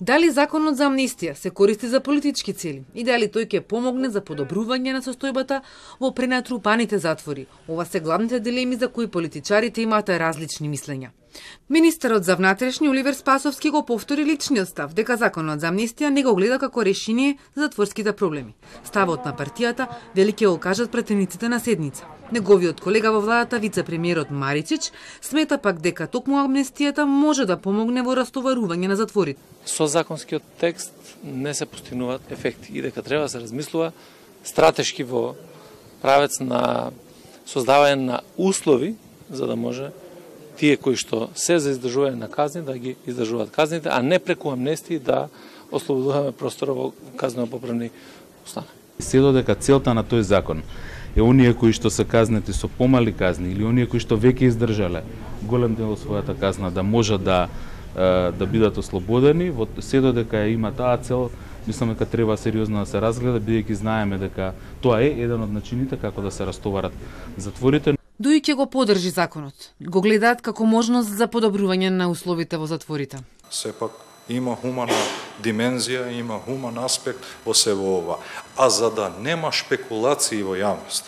Дали законот за амнистија се користи за политички цели и дали тој ќе помогне за подобрување на состојбата во пренатрупаните затвори? Ова се главните дилеми за кои политичарите имаат различни мислења. Министерот за внатрешни Оливер Спасовски го повтори личниот став дека законот за амнистија не го гледа како решение за затворските проблеми. Ставот на партијата вели ќе го кажат претениците на седница. Неговиот колега во владата, вице-премиерот Маричич, смета пак дека токму амнистијата може да помогне во растоварување на затворите. Со законскиот текст не се постигнуваат ефекти и дека треба да се размислува стратешки во правец на создавање на услови за да може тие кои што се за издржување на казни да ги издржуваат казните, а не преку амнестии да ослободуваме простора во казнено-поправни установи. Се додека целта на тој закон е оние кои што се казнети со помали казни или оние кои што веќе издржале голем дел од својата казна да можат да да бидат ослободени, во се додека има таа цел, мислам дека треба сериозно да се разгледа бидејќи знаеме дека тоа е еден од начините како да се растоварат затворите. Дуи ќе го подржи законот. Го гледаат како можност за подобрување на условите во затворите. Сепак има хумана димензија, има хуман аспект во во ова. А за да нема шпекулации во јавност,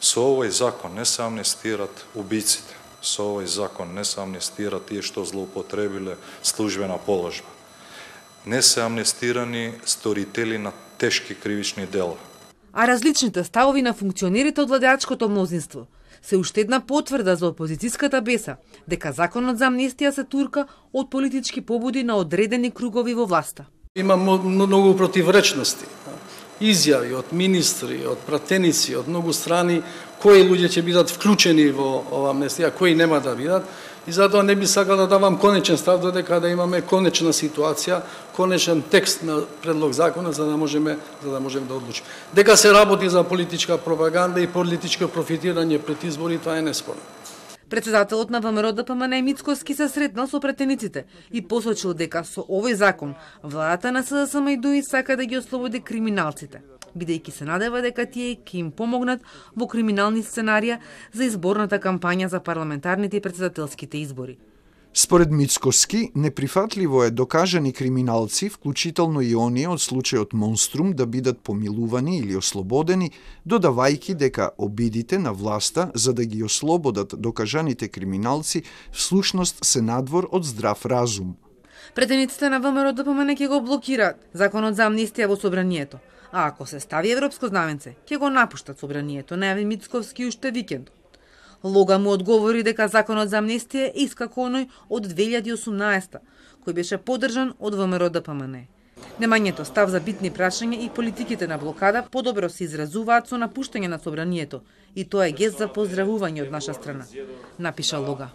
со овој закон не се амнестират убиците. Со овој закон не се амнестират тие што злоупотребиле службена положба. Не се амнестирани сторители на тешки кривични дела а различните ставови на функционерите од владеачкото мнозинство се уште една потврда за опозицијската беса дека законот за амнестија се турка од политички побуди на одредени кругови во власта. Има многу противречности. Изјави од министри, од пратеници, од многу страни, кои луѓе ќе бидат вклучени во ова амнестија, кои нема да бидат И затоа не би сакал да давам конечен став додека да имаме конечна ситуација, конечен текст на предлог закона за да можеме за да можеме да одлучиме. Дека се работи за политичка пропаганда и политичко профитирање пред избори, тоа е неспорно. Председателот на ВМРО ДПМН Мицкоски се сретнал со претениците и посочил дека со овој закон владата на СДСМ и ДУИ сака да ги ослободи криминалците бидејќи се надева дека тие ќе им помогнат во криминални сценарија за изборната кампања за парламентарните и председателските избори. Според Мицкоски, неприфатливо е докажани криминалци, вклучително и оние од случајот Монструм, да бидат помилувани или ослободени, додавајки дека обидите на власта за да ги ослободат докажаните криминалци всушност се надвор од здрав разум. Претениците на ВМРО ДПМН ќе го блокираат законот за амнистија во собранието. А ако се стави европско знаменце, ќе го напуштат собранието, најави Мицковски уште викендот. Лога му одговори дека законот за амнестија е искако оној од 2018 кој беше поддржан од ВМРО ДПМН. Немањето став за битни прашања и политиките на блокада подобро се изразуваат со напуштање на собранието и тоа е гест за поздравување од наша страна, напиша Лога.